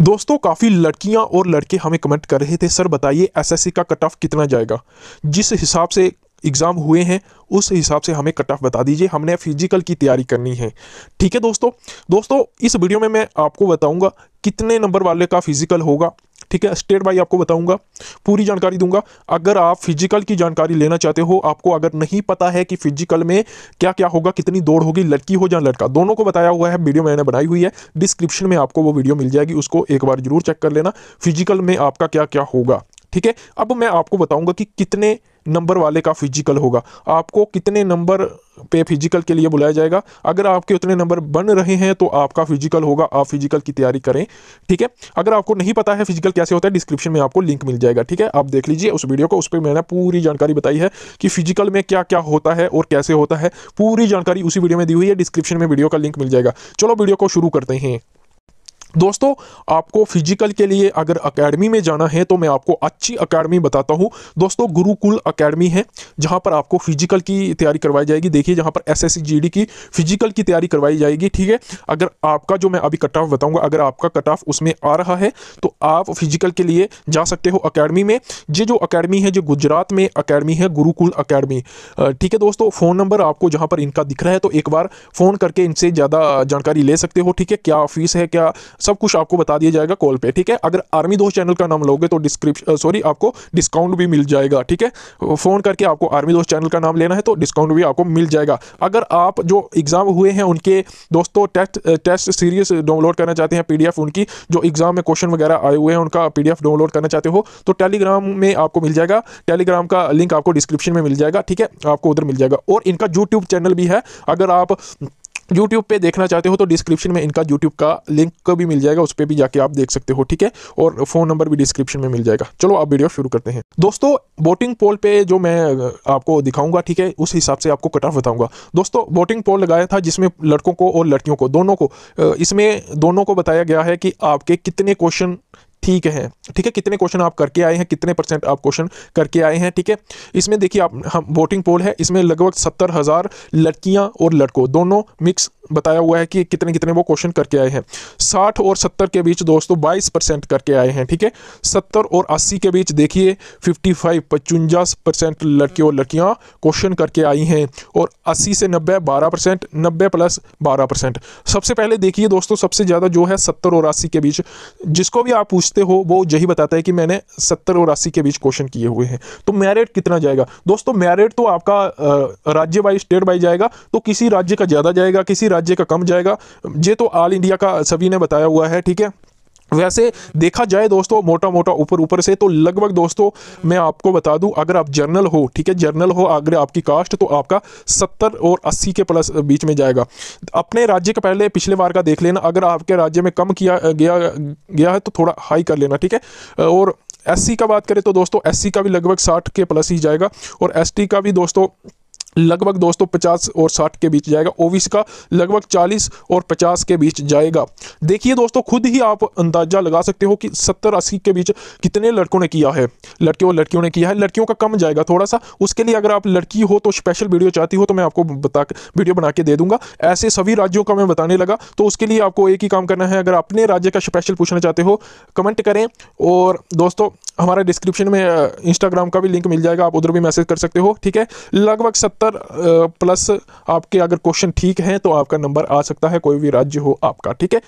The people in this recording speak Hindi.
दोस्तों, काफ़ी लड़कियाँ और लड़के हमें कमेंट कर रहे थे, सर, बताइए एसएससी का कट ऑफ़ कितना जाएगा? जिस हिसाब से एग्ज़ाम हुए हैं, उस हिसाब से हमें कट ऑफ़ बता दीजिए, हमने फ़िज़िकल की तैयारी करनी है। ठीक है दोस्तों? दोस्तों, इस वीडियो में मैं आपको बताऊँगा कितने नंबर वाले का फ़िज़िकल होगा ठीक है? स्टेट बाई आपको बताऊँगा, पूरी जानकारी दूँगा। अगर आप फ़िज़िकल की जानकारी लेना चाहते हो, आपको अगर नहीं पता है कि फ़िज़िकल में क्या क्या होगा, कितनी दौड़ होगी, लड़की हो या लड़का, दोनों को बताया हुआ है, वीडियो मैंने बनाई हुई है। डिस्क्रिप्शन में आपको वो वीडियो मिल जाएगी, उसको एक बार ज़रूर चेक कर लेना। फ़िज़िकल में आपका क्या क्या होगा। ठीक है? अब मैं आपको बताऊँगा कि कितने नंबर वाले का फ़िज़िकल होगा। आपको कितने नंबर पे फ़िज़िकल के लिए बुलाया जाएगा। अगर आपके उतने नंबर बन रहे हैं तो आपका फ़िज़िकल होगा। आप फ़िज़िकल की तैयारी करें, ठीक है? अगर आपको नहीं पता है फ़िज़िकल कैसे होता है डिस्क्रिप्शन में आपको लिंक मिल जाएगा, ठीक है? आप देख लीजिए उस वीडियो को, उस पर मैंने पूरी जानकारी बताई है कि फ़िज़िकल में क्या क्या होता है और कैसे होता है। पूरी जानकारी उसी वीडियो में दी हुई है डिस्क्रिप्शन में वीडियो का लिंक मिल जाएगा। चलो वीडियो को शुरू करते हैं। दोस्तों, आपको फ़िज़िकल के लिए अगर एकेडमी में जाना है तो मैं आपको अच्छी एकेडमी बताता हूँ। दोस्तों, गुरुकुल एकेडमी है, जहाँ पर आपको फ़िज़िकल की तैयारी करवाई जाएगी। देखिए, जहाँ पर एस एस की फ़िज़िकल की तैयारी करवाई जाएगी, ठीक है? अगर आपका जो मैं अभी कट ऑफ़ बताऊँगा, अगर आपका कट ऑफ़ उसमें आ रहा है तो आप फ़िज़िकल के लिए जा सकते हो अकेडमी में। ये जो अकेडमी है, जो गुजरात में अकेडमी है, गुरुकुल अकेडमी ठीक है दोस्तों? फ़ोन नंबर आपको जहाँ पर इनका दिख रहा है तो एक बार फ़ोन करके इनसे ज़्यादा जानकारी ले सकते हो, ठीक है? क्या फ़ीस है, क्या सब कुछ आपको बता दिया जाएगा कॉल पे, ठीक है? अगर आर्मी दोस्त चैनल का नाम लोगे तो डिस्क्रिप्शन सॉरी आपको डिस्काउंट भी मिल जाएगा, ठीक है? फ़ोन करके आपको आर्मी दोस्त चैनल का नाम लेना है तो डिस्काउंट भी आपको मिल जाएगा। अगर आप जो एग्ज़ाम हुए हैं उनके दोस्तों टेस्ट टेस्ट सीरीज़ डाउनलोड करना चाहते हैं पीडीएफ उनकी, जो एग्ज़ाम में क्वेश्चन वगैरह आए हुए हैं, उनका पीडीएफ डाउनलोड करना चाहते हो तो टेलीग्राम में आपको मिल जाएगा। टेलीग्राम का लिंक आपको डिस्क्रिप्शन में मिल जाएगा, ठीक है? आपको उधर मिल जाएगा। और इनका यूट्यूब चैनल भी है। अगर आप यूट्यूब पे देखना चाहते हो तो डिस्क्रिप्शन में इनका यूट्यूब का लिंक भी मिल जाएगा, उस पर भी जाके आप देख सकते हो, ठीक है? और फ़ोन नंबर भी डिस्क्रिप्शन में मिल जाएगा। चलो आप वीडियो शुरू करते हैं। दोस्तों वोटिंग पोल पे जो मैं आपको दिखाऊँगा, ठीक है? उस हिसाब से आपको कट ऑफ़ बताऊँगा। दोस्तों वोटिंग पोल लगाया था जिसमें लड़कों को और लड़कियों को, दोनों को। इसमें दोनों को बताया गया है कि आपके कितने क्वेश्चन ठीक है। ठीक है, कितने क्वेश्चन आप करके आए हैं, कितने परसेंट आप क्वेश्चन करके आए हैं, ठीक है? इसमें देखिए आप, हम वोटिंग पोल है, इसमें लगभग सत्तर हज़ार लड़कियाँ और लड़कों, दोनों मिक्स बताया हुआ है कि कितने कितने वो क्वेश्चन करके आए हैं। साठ और सत्तर के बीच दोस्तों बाईस परसेंट करके आए हैं, ठीक है? सत्तर और अस्सी के बीच देखिए फिफ्टी फाइव पचवंजा परसेंट लड़के और लड़कियाँ क्वेश्चन करके आई हैं और अस्सी से नब्बे, बारह परसेंट, नब्बे प्लस बारह परसेंट। सबसे पहले देखिए दोस्तों, सबसे ज़्यादा जो है सत्तर और अस्सी के बीच, जिसको भी आप पूछते हो, वो यही बताता है कि मैंने सत्तर और अस्सी के बीच क्वेश्चन किए हुए हैं। तो मेरिट कितना जाएगा? दोस्तों मेरिट तो आपका राज्य वाइज स्टेट वाइज जाएगा तो किसी राज्य का ज़्यादा जाएगा, किसी राज्य का कम जाएगा। ये तो ऑल इंडिया का सभी ने बताया हुआ है, ठीक है? वैसे देखा जाए दोस्तों मोटा मोटा ऊपर ऊपर से तो लगभग दोस्तों, मैं आपको बता दूँ, अगर आप जर्नल हो, ठीक है? जर्नल हो, अगर आपकी कास्ट तो आपका 70 और 80 के प्लस बीच में जाएगा। अपने राज्य का पहले पिछले बार का देख लेना, अगर आपके राज्य में कम किया, गया गया है तो थोड़ा हाई कर लेना, ठीक है? और एससी का बात करें तो दोस्तों, एससी का भी लगभग साठ के प्लस ही जाएगा, और एसटी का भी दोस्तों लगभग दोस्तों पचास और साठ के बीच जाएगा। ओवीसी का लगभग चालीस और पचास के बीच जाएगा। देखिए दोस्तों, खुद ही आप अंदाज़ा लगा सकते हो कि सत्तर अस्सी के बीच कितने लड़कों ने किया है। लड़कियों और लड़कियों ने किया है। लड़कियों का कम जाएगा थोड़ा सा उसके लिए अगर आप लड़की हो तो स्पेशल वीडियो चाहती हो तो मैं आपको बता वीडियो बना के दे दूँगा। ऐसे सभी राज्यों का मैं बताने लगा। तो उसके लिए आपको एक ही काम करना है। अगर अपने राज्य का स्पेशल पूछना चाहते हो कमेंट करें। और दोस्तों हमारे डिस्क्रिप्शन में इंस्टाग्राम का भी लिंक मिल जाएगा, आप उधर भी मैसेज कर सकते हो, ठीक है? लगभग सत्तर प्लस आपके अगर क्वेश्चन ठीक हैं तो आपका नंबर आ सकता है, कोई भी राज्य हो आपका, ठीक है?